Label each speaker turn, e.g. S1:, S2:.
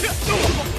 S1: Oh,